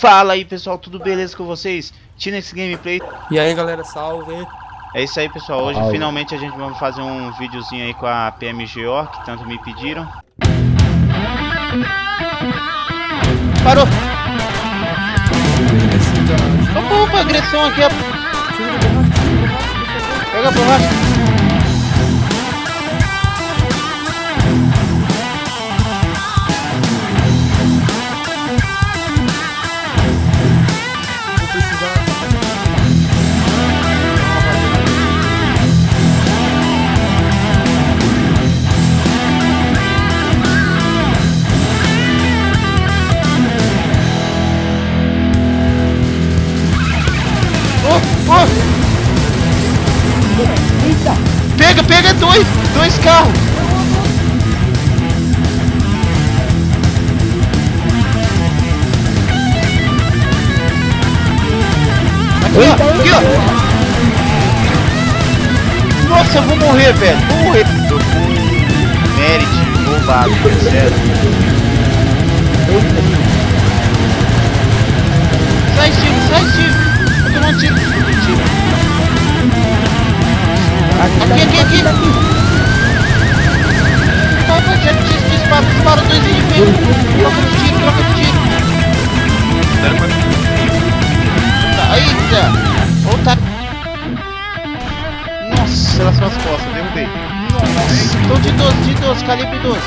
Fala aí pessoal, tudo beleza com vocês? Tinex Gameplay. E aí galera, salve! É isso aí pessoal, hoje salve. finalmente a gente vai fazer um videozinho aí com a PMGO, que tanto me pediram. Parou! Opa, opa, agressão aqui. Pega a borracha. Pega, pega dois, dois carros. Aqui, ó, aqui, ó. Nossa, eu vou morrer, velho. Vou morrer. Tô com Merit roubado, sério. Sai, Steve, sai, Steve. Tô um tiro. troca de tiro, troca de tiro. Espera pra mim. Aí, Zé. Volta. Nossa, nas suas costas, derrubei. Nossa, tô de 12, de 12, calibre 12.